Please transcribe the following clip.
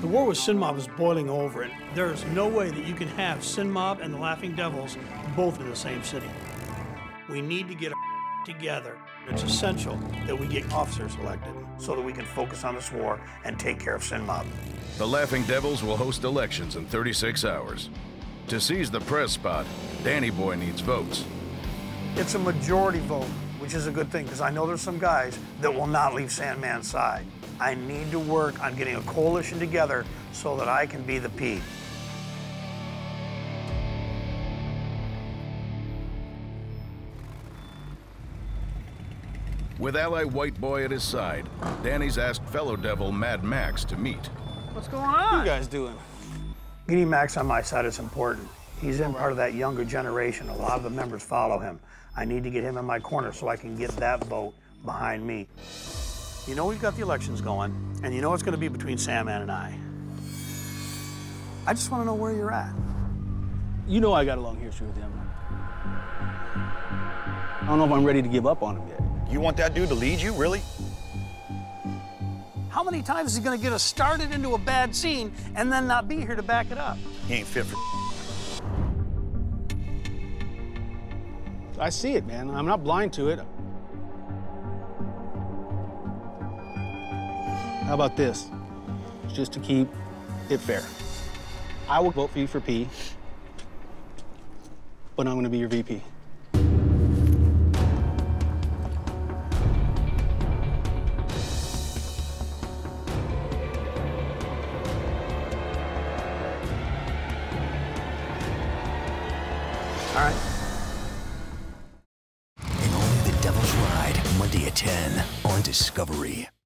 The war with Sin Mob is boiling over, and there is no way that you can have Sin Mob and the Laffing Devils both in the same city. We need to get our together. It's essential that we get officers elected so that we can focus on this war and take care of Sin Mob. The Laffing Devils will host elections in 36 hours. To seize the press spot, Danny Boy needs votes. It's a majority vote, which is a good thing because I know there's some guys that will not leave Sandman's side. I need to work on getting a coalition together so that I can be the P. With ally White Boy at his side, Danny's asked fellow devil Mad Max to meet. What's going on? What you guys doing? Getting Max on my side is important. He's in part of that younger generation. A lot of the members follow him. I need to get him in my corner so I can get that vote behind me. You know we've got the elections going, and you know it's going to be between Sandman and I. I just want to know where you're at. You know I got a long history with him. I don't know if I'm ready to give up on him yet. You want that dude to lead you, really? How many times is he going to get us started into a bad scene and then not be here to back it up? He ain't fit for I see it, man. I'm not blind to it. How about this? Just to keep it fair. I will vote for you for P, but I'm going to be your VP. All right. 10 on Discovery.